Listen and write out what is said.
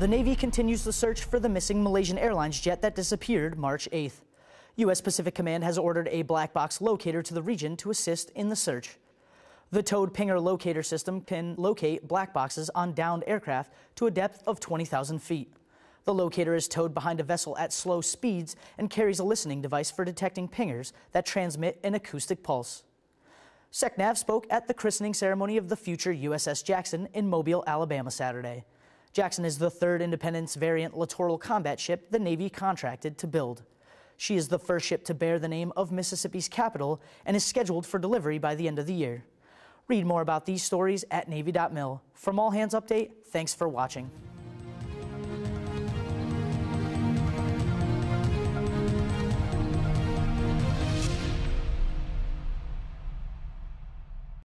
The Navy continues the search for the missing Malaysian Airlines jet that disappeared March 8th. U.S. Pacific Command has ordered a black box locator to the region to assist in the search. The towed Pinger locator system can locate black boxes on downed aircraft to a depth of 20,000 feet. The locator is towed behind a vessel at slow speeds and carries a listening device for detecting pingers that transmit an acoustic pulse. SECNAV spoke at the christening ceremony of the future USS Jackson in Mobile, Alabama Saturday. Jackson is the third Independence variant littoral combat ship the Navy contracted to build. She is the first ship to bear the name of Mississippi's capital and is scheduled for delivery by the end of the year. Read more about these stories at Navy.mil. From All Hands Update, thanks for watching.